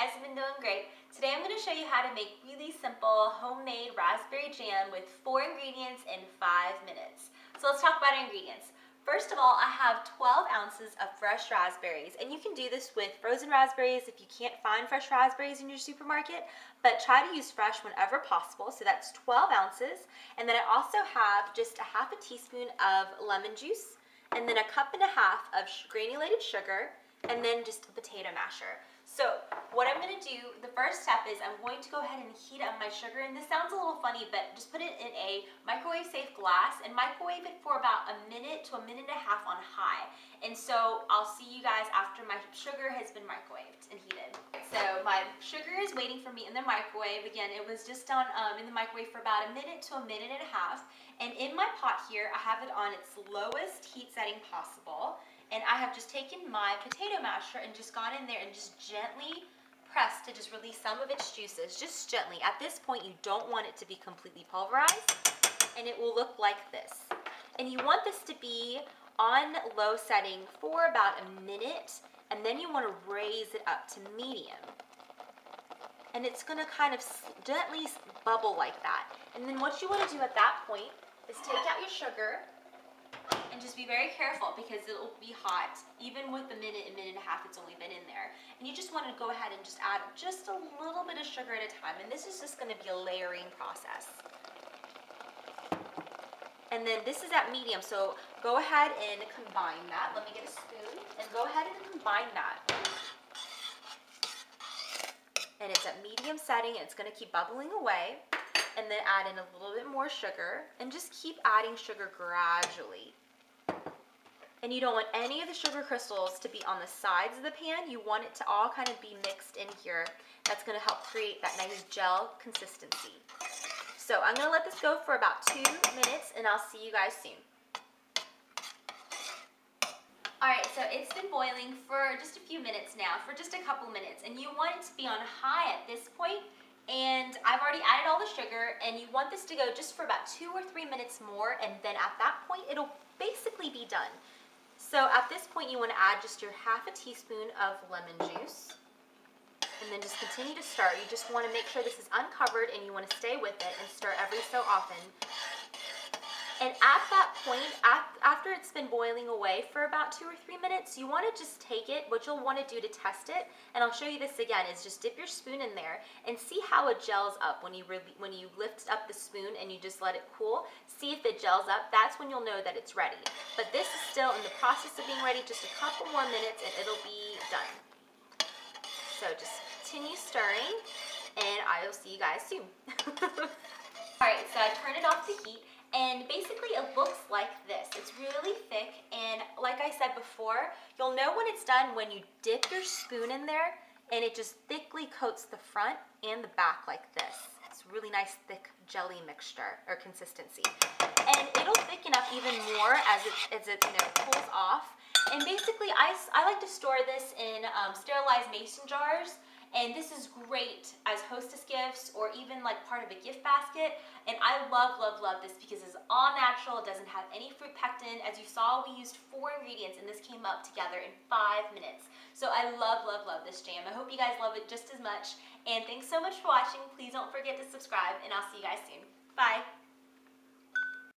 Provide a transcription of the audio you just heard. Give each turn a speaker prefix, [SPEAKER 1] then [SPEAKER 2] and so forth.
[SPEAKER 1] guys have been doing great. Today I'm going to show you how to make really simple homemade raspberry jam with four ingredients in five minutes. So let's talk about ingredients. First of all, I have 12 ounces of fresh raspberries, and you can do this with frozen raspberries if you can't find fresh raspberries in your supermarket, but try to use fresh whenever possible, so that's 12 ounces. And then I also have just a half a teaspoon of lemon juice, and then a cup and a half of granulated sugar, and then just a potato masher. So what I'm going to do, the first step is I'm going to go ahead and heat up my sugar. And this sounds a little funny, but just put it in a microwave safe glass and microwave it for about a minute to a minute and a half on high. And so I'll see you guys after my sugar has been microwaved and heated. So my sugar is waiting for me in the microwave. Again, it was just on um, in the microwave for about a minute to a minute and a half. And in my pot here, I have it on its lowest heat setting possible. And I have just taken my potato masher and just gone in there and just gently pressed to just release some of its juices, just gently. At this point, you don't want it to be completely pulverized, and it will look like this. And you want this to be on low setting for about a minute, and then you want to raise it up to medium. And it's going to kind of gently bubble like that. And then what you want to do at that point is take out your sugar, and just be very careful because it'll be hot. Even with the minute and minute and a half it's only been in there. And you just want to go ahead and just add just a little bit of sugar at a time. And this is just going to be a layering process. And then this is at medium, so go ahead and combine that. Let me get a spoon and go ahead and combine that. And it's at medium setting, it's gonna keep bubbling away. And then add in a little bit more sugar and just keep adding sugar gradually. And you don't want any of the sugar crystals to be on the sides of the pan. You want it to all kind of be mixed in here. That's gonna help create that nice gel consistency. So I'm gonna let this go for about two minutes and I'll see you guys soon. All right, so it's been boiling for just a few minutes now, for just a couple minutes, and you want it to be on high at this point, and I've already added all the sugar, and you want this to go just for about two or three minutes more, and then at that point, it'll basically be done. So at this point, you want to add just your half a teaspoon of lemon juice. And then just continue to stir. You just want to make sure this is uncovered and you want to stay with it and stir every so often and at that point, after it's been boiling away for about two or three minutes, you want to just take it, what you'll want to do to test it, and I'll show you this again, is just dip your spoon in there and see how it gels up when you when you lift up the spoon and you just let it cool. See if it gels up. That's when you'll know that it's ready. But this is still in the process of being ready, just a couple more minutes and it'll be done. So just continue stirring and I will see you guys soon. Alright, so I turned it off the heat and basically it looks like this. It's really thick and like I said before, you'll know when it's done when you dip your spoon in there and it just thickly coats the front and the back like this. It's really nice thick jelly mixture or consistency. And it'll thicken up even more as it, as it you know, pulls off. And basically I, I like to store this in um, sterilized mason jars and this is great as hostess gifts or even like part of a gift basket. And I love, love, love this because it's all natural. It doesn't have any fruit pectin. As you saw, we used four ingredients and this came up together in five minutes. So I love, love, love this jam. I hope you guys love it just as much. And thanks so much for watching. Please don't forget to subscribe and I'll see you guys soon. Bye.